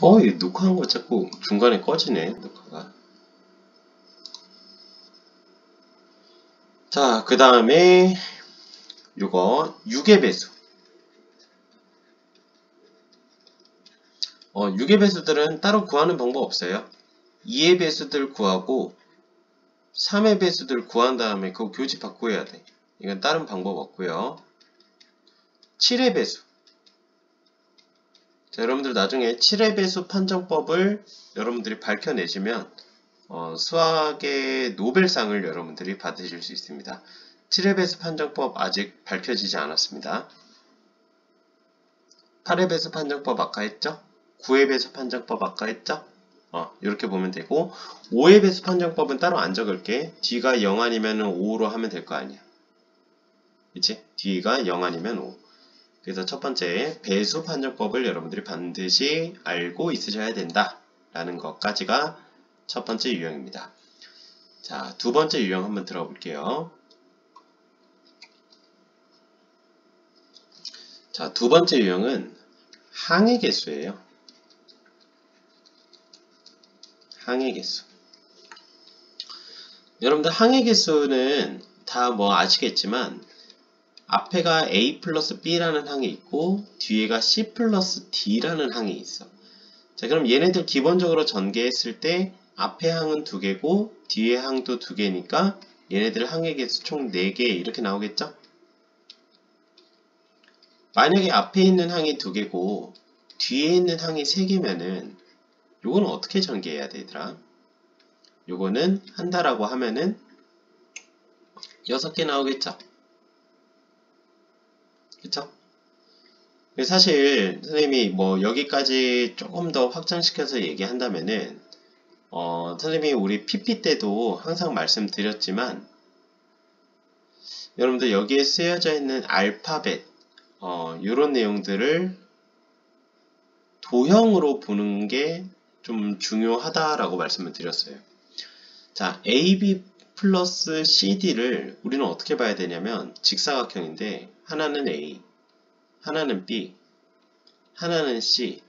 어, 이 녹화한 거 자꾸 중간에 꺼지네, 녹화가. 자, 그 다음에, 요거, 6의 배수. 어, 6의 배수들은 따로 구하는 방법 없어요. 2의 배수들 구하고, 3의 배수들 구한 다음에 그거 교집합 구해야 돼. 이건 다른 방법 없고요. 7의 배수. 자, 여러분들 나중에 7의 배수 판정법을 여러분들이 밝혀내시면 어, 수학의 노벨상을 여러분들이 받으실 수 있습니다. 7의 배수 판정법 아직 밝혀지지 않았습니다. 8의 배수 판정법 아까 했죠? 9의 배수 판정법 아까 했죠? 어, 이렇게 보면 되고 5의 배수 판정법은 따로 안 적을게. D가 0 아니면 5로 하면 될 거 아니야. 그치? D가 0 아니면 5. 그래서 첫 번째 배수 판정법을 여러분들이 반드시 알고 있으셔야 된다. 라는 것까지가 첫 번째 유형입니다. 자, 두 번째 유형 한번 들어볼게요. 자, 두 번째 유형은 항의 개수예요. 항의 개수. 여러분들 항의 개수는 다 뭐 아시겠지만 앞에가 a 플러스 b라는 항이 있고 뒤에가 c 플러스 d라는 항이 있어. 자 그럼 얘네들 기본적으로 전개했을 때 앞에 항은 두 개고 뒤에 항도 두 개니까 얘네들 항의 개수 총 4개 이렇게 나오겠죠? 만약에 앞에 있는 항이 두 개고 뒤에 있는 항이 3개면은 요거는 어떻게 전개해야 되더라? 요거는 한다라고 하면은 6개 나오겠죠? 그쵸? 사실 선생님이 뭐 여기까지 조금 더 확장시켜서 얘기한다면은 어, 선생님이 우리 PP 때도 항상 말씀드렸지만 여러분들 여기에 쓰여져 있는 알파벳 어, 이런 내용들을 도형으로 보는 게 좀 중요하다라고 말씀을 드렸어요. 자, AB 플러스 CD를 우리는 어떻게 봐야 되냐면 직사각형인데 하나는 A, 하나는 B, 하나는 C,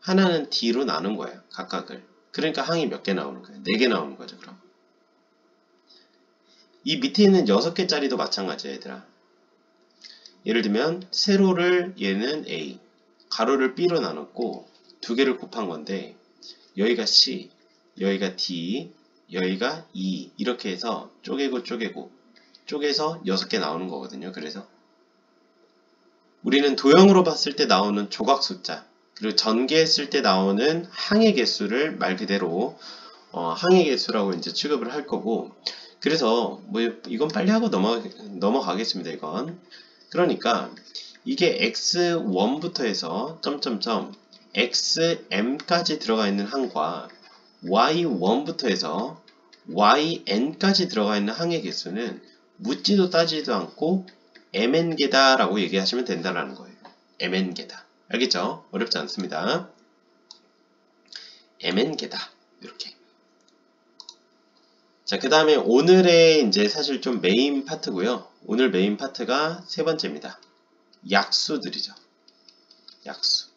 하나는 D로 나눈 거예요. 각각을. 그러니까 항이 몇 개 나오는 거예요? 4개 나오는 거죠, 그럼. 이 밑에 있는 6개짜리도 마찬가지야, 얘들아. 예를 들면, 세로를 얘는 A, 가로를 B로 나눴고, 두 개를 곱한 건데, 여기가 C, 여기가 D, 여기가 E, 이렇게 해서 쪼개고 쪼개고, 쪼개서 6개 나오는 거거든요, 그래서. 우리는 도형으로 봤을 때 나오는 조각 숫자, 그리고 전개했을 때 나오는 항의 개수를 말 그대로 어, 항의 개수라고 이제 취급을 할 거고 그래서 뭐 이건 빨리 하고 넘어 넘어가겠습니다 이건 그러니까 이게 x1부터 해서 점점점 xm까지 들어가 있는 항과 y1부터 해서 yn까지 들어가 있는 항의 개수는 묻지도 따지도 않고 mn개다 라고 얘기하시면 된다라는 거예요 mn개다 알겠죠? 어렵지 않습니다. mn개다. 이렇게. 자, 그 다음에 오늘의 이제 사실 좀 메인 파트고요. 오늘 메인 파트가 세 번째입니다. 약수들이죠. 약수.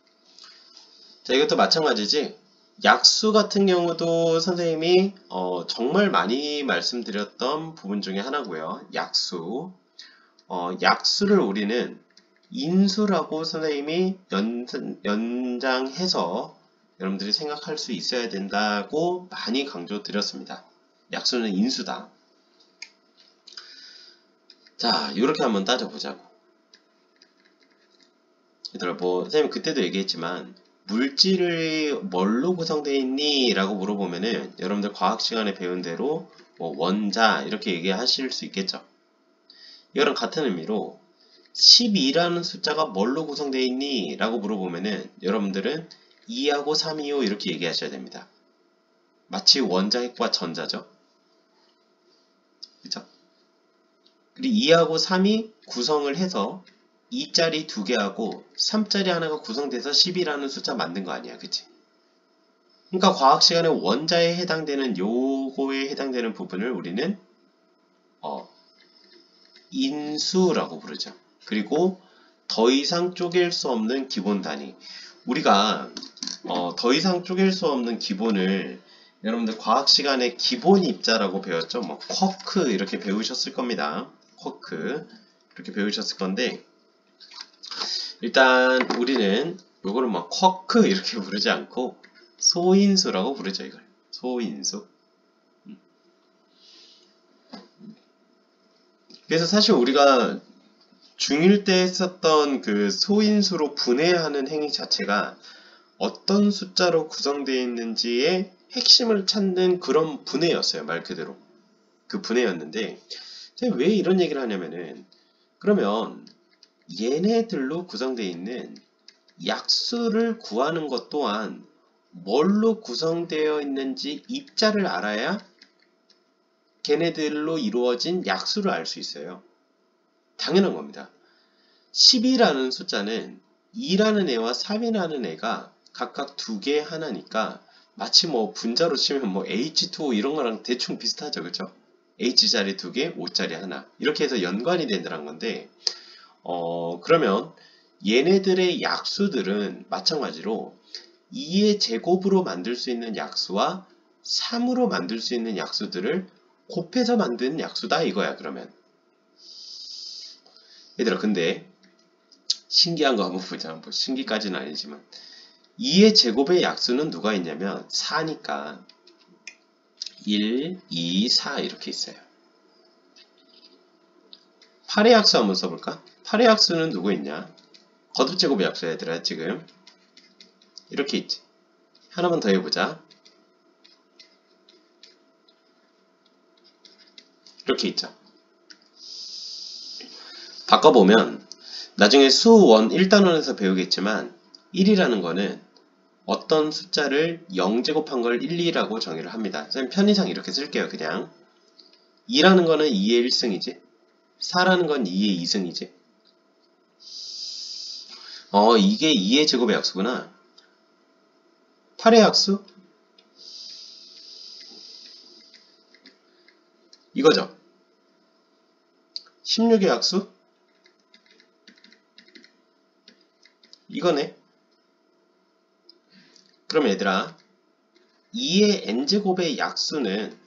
자, 이것도 마찬가지지. 약수 같은 경우도 선생님이 어, 정말 많이 말씀드렸던 부분 중에 하나고요. 약수. 어, 약수를 우리는 인수라고 선생님이 연, 연장해서 여러분들이 생각할 수 있어야 된다고 많이 강조드렸습니다. 약수는 인수다. 자, 이렇게 한번 따져보자고. 얘들아, 뭐, 선생님 그때도 얘기했지만, 물질이 뭘로 구성되어 있니? 라고 물어보면은, 여러분들 과학 시간에 배운 대로, 뭐, 원자, 이렇게 얘기하실 수 있겠죠. 이거랑 같은 의미로, 12라는 숫자가 뭘로 구성되어 있니? 라고 물어보면은 여러분들은 2하고 3이요 이렇게 얘기하셔야 됩니다. 마치 원자, 핵과 전자죠. 그죠? 그리고 2하고 3이 구성을 해서 2짜리 2개하고 3짜리 하나가 구성돼서 10이라는 숫자 만든 거 아니야. 그치? 그러니까 과학 시간에 원자에 해당되는 요거에 해당되는 부분을 우리는 어, 인수라고 부르죠. 그리고 더 이상 쪼갤 수 없는 기본 단위. 우리가 어, 더 이상 쪼갤 수 없는 기본을 여러분들 과학 시간에 기본 입자라고 배웠죠. 뭐 쿼크 이렇게 배우셨을 겁니다. 쿼크 이렇게 배우셨을 건데 일단 우리는 요거를 막 쿼크 이렇게 부르지 않고 소인수라고 부르죠 이걸 소인수 음. 그래서 사실 우리가 중1 때 했었던 그 소인수로 분해하는 행위 자체가 어떤 숫자로 구성되어 있는지의 핵심을 찾는 그런 분해였어요 말 그대로 그 분해였는데 왜 이런 얘기를 하냐면은 그러면 얘네들로 구성되어 있는 약수를 구하는 것 또한 뭘로 구성되어 있는지 입자를 알아야 걔네들로 이루어진 약수를 알 수 있어요. 당연한 겁니다. 10이라는 숫자는 2라는 애와 3이라는 애가 각각 두 개 하나니까 마치 뭐 분자로 치면 뭐 H2O 이런 거랑 대충 비슷하죠. 그죠? H자리 두 개, O자리 하나. 이렇게 해서 연관이 된다는 건데, 어, 그러면 얘네들의 약수들은 마찬가지로 2의 제곱으로 만들 수 있는 약수와 3으로 만들 수 있는 약수들을 곱해서 만든 약수다 이거야 그러면. 얘들아 근데 신기한 거 한번 보자. 뭐 신기까지는 아니지만. 2의 제곱의 약수는 누가 있냐면 4니까. 1, 2, 4 이렇게 있어요. 8의 약수 한번 써볼까? 8의 약수는 누구 있냐? 거듭 제곱의 약수 얘들아 지금 이렇게 있지 하나만 더 해보자 이렇게 있죠 바꿔보면 나중에 수원 1단원에서 배우겠지만 1이라는 거는 어떤 숫자를 0제곱한 걸 1, 2라고 정의를 합니다. 선생님 편의상 이렇게 쓸게요. 그냥 2라는 거는 2의 1승이지 4라는 건 2의 2승이지 어 이게 2의 제곱의 약수구나. 8의 약수? 이거죠. 16의 약수? 이거네. 그럼 얘들아 2의 n제곱의 약수는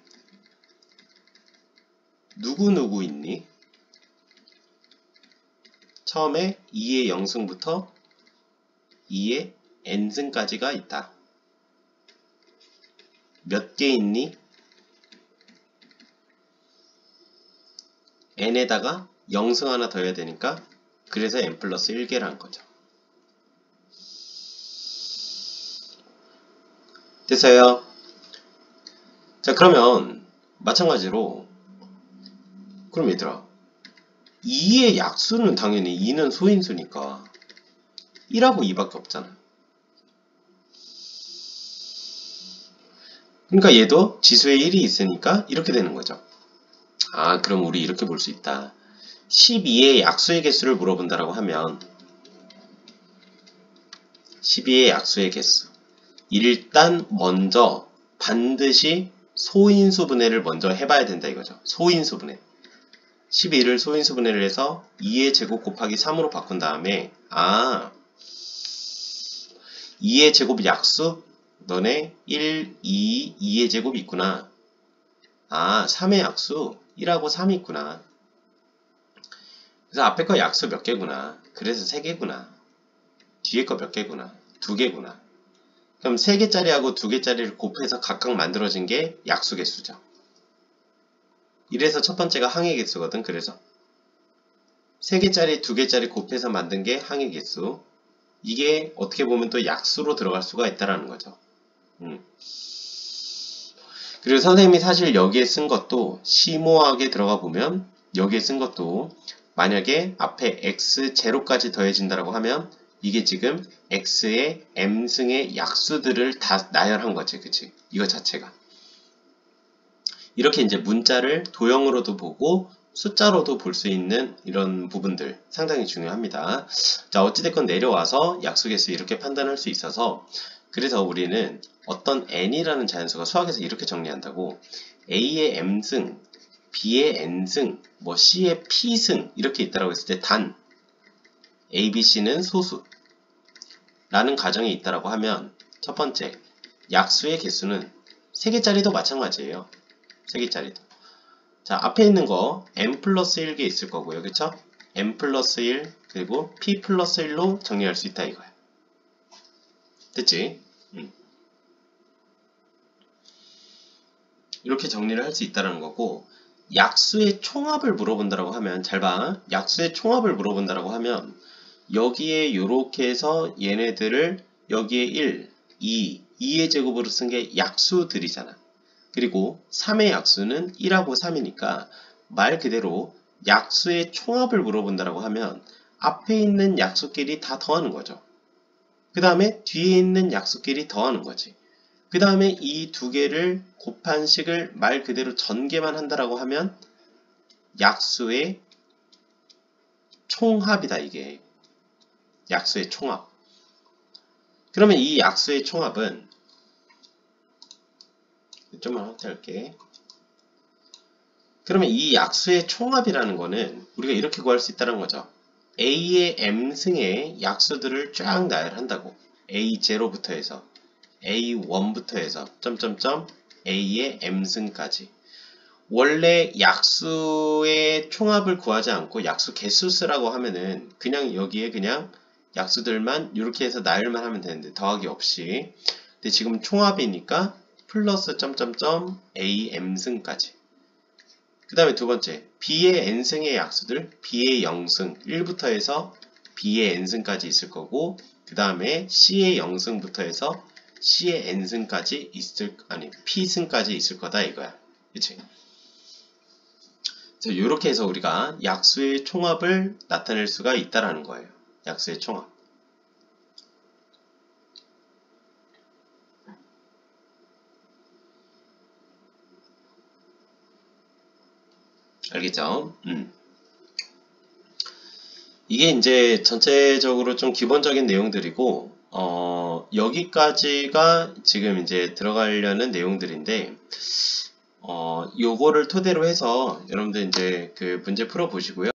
누구누구 있니? 처음에 2의 0승부터 2의 n승까지가 있다. 몇 개 있니? n에다가 0승 하나 더 해야 되니까 그래서 n 플러스 1개라는 거죠. 됐어요. 자 그러면 마찬가지로 그럼 얘들아 2의 약수는 당연히 2는 소인수니까 1하고 2밖에 없잖아. 그러니까 얘도 지수에 1이 있으니까 이렇게 되는 거죠. 아 그럼 우리 이렇게 볼 수 있다. 12의 약수의 개수를 물어본다라고 하면 12의 약수의 개수 일단 먼저 반드시 소인수 분해를 먼저 해봐야 된다 이거죠. 소인수 분해. 12를 소인수 분해를 해서 2의 제곱 곱하기 3으로 바꾼 다음에 아 2의 제곱 약수 너네 1, 2, 2의 제곱이 있구나. 아 3의 약수 1하고 3이 있구나. 그래서 앞에 거 약수 몇 개구나. 그래서 3개구나. 뒤에 거 몇 개구나. 2개구나. 그럼 3개짜리하고 2개짜리를 곱해서 각각 만들어진 게 약수 개수죠. 이래서 첫 번째가 항해 개수거든. 그래서 3개짜리, 2개짜리 곱해서 만든 게 항해 개수. 이게 어떻게 보면 또 약수로 들어갈 수가 있다라는 거죠. 음. 그리고 선생님이 사실 여기에 쓴 것도 심오하게 들어가 보면 여기에 쓴 것도 만약에 앞에 x 제로까지 더해진다라고 하면 이게 지금 x의 m승의 약수들을 다 나열한 거지. 그치? 이거 자체가. 이렇게 이제 문자를 도형으로도 보고 숫자로도 볼 수 있는 이런 부분들 상당히 중요합니다. 자, 어찌됐건 내려와서 약수개수 이렇게 판단할 수 있어서 그래서 우리는 어떤 n이라는 자연수가 수학에서 이렇게 정리한다고 a의 m승, b의 n승, 뭐 c의 p승 이렇게 있다라고 했을 때 단, a, b, c는 소수 라는 가정이 있다라고 하면 첫 번째, 약수의 개수는 3개짜리도 마찬가지예요. 3개짜리도. 자, 앞에 있는 거 n 플러스 1개 있을 거고요. 그쵸? n 플러스 1 그리고 p 플러스 1로 정리할 수 있다 이거야. 됐지? 음. 이렇게 정리를 할 수 있다는 거고 약수의 총합을 물어본다라고 하면 잘 봐. 약수의 총합을 물어본다라고 하면 여기에 요렇게 해서 얘네들을 여기에 1, 2, 2의 제곱으로 쓴 게 약수들이잖아. 그리고 3의 약수는 1하고 3이니까 말 그대로 약수의 총합을 물어본다라고 하면 앞에 있는 약수끼리 다 더하는 거죠. 그 다음에 뒤에 있는 약수끼리 더하는 거지. 그 다음에 이 두 개를 곱한 식을 말 그대로 전개만 한다라고 하면 약수의 총합이다 이게. 약수의 총합. 그러면 이 약수의 총합은 좀만 확대할게. 그러면 이 약수의 총합이라는 거는 우리가 이렇게 구할 수 있다는 거죠. A의 M승의 약수들을 쫙 나열한다고. A0부터 해서 A1부터 해서 점점점 A의 M승까지. 원래 약수의 총합을 구하지 않고 약수 개수 쓰라고 하면은 그냥 여기에 그냥 약수들만 이렇게 해서 나열만 하면 되는데 더하기 없이 근데 지금 총합이니까 플러스 점점점 a m승까지. 그 다음에 두 번째 b의 n승의 약수들 b의 0승 1부터 해서 b의 n승까지 있을 거고 그 다음에 c의 0승부터 해서 c의 n승까지 있을 아니 p승까지 있을 거다 이거야. 그치? 이렇게 해서 우리가 약수의 총합을 나타낼 수가 있다라는 거예요. 약수의 총합. 알겠죠? 음. 이게 이제 전체적으로 좀 기본적인 내용들이고, 어, 여기까지가 지금 이제 들어가려는 내용들인데, 어, 요거를 토대로 해서 여러분들 이제 그 문제 풀어 보시고요.